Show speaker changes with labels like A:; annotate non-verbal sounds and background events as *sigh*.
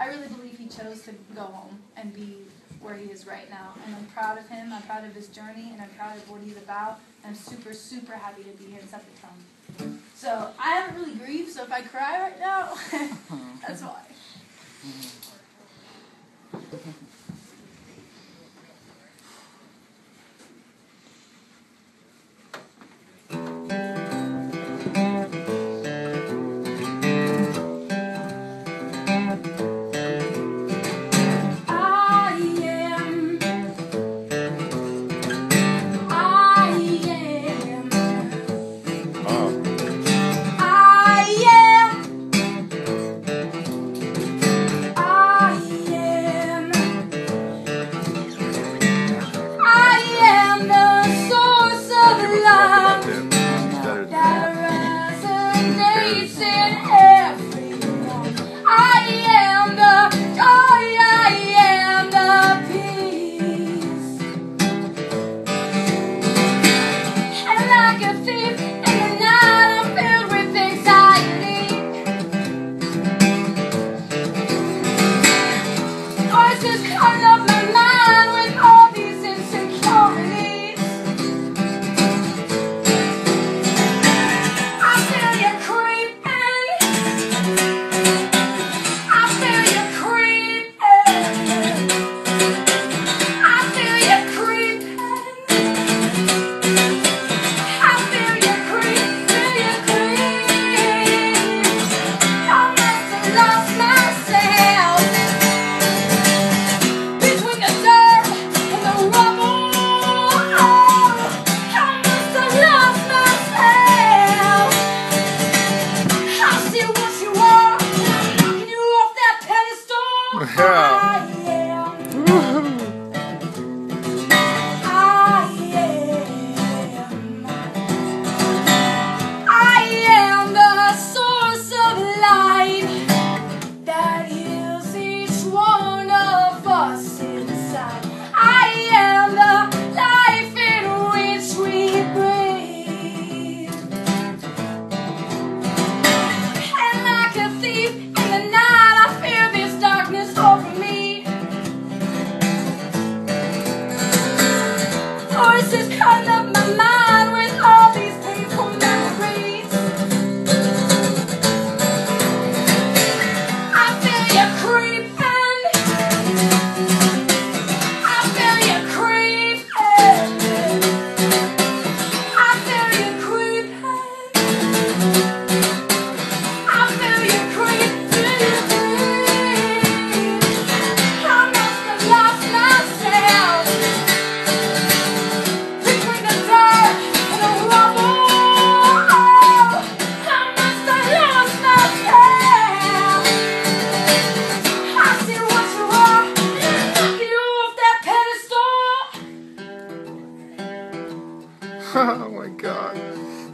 A: I really believe he chose to go home and be where he is right now. And I'm proud of him. I'm proud of his journey, and I'm proud of what he's about. And I'm super, super happy to be here in Suffolk So I haven't really grieved. So if I cry right now, *laughs* that's why. Mm-hmm.
B: Yeah. *laughs* oh my god.